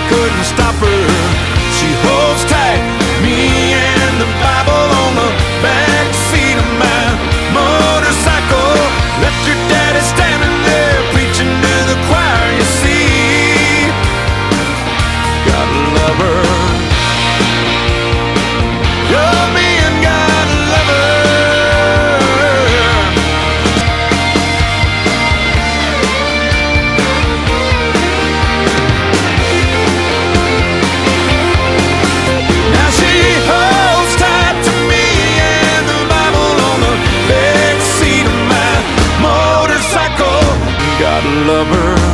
couldn't stop her. She got a lover.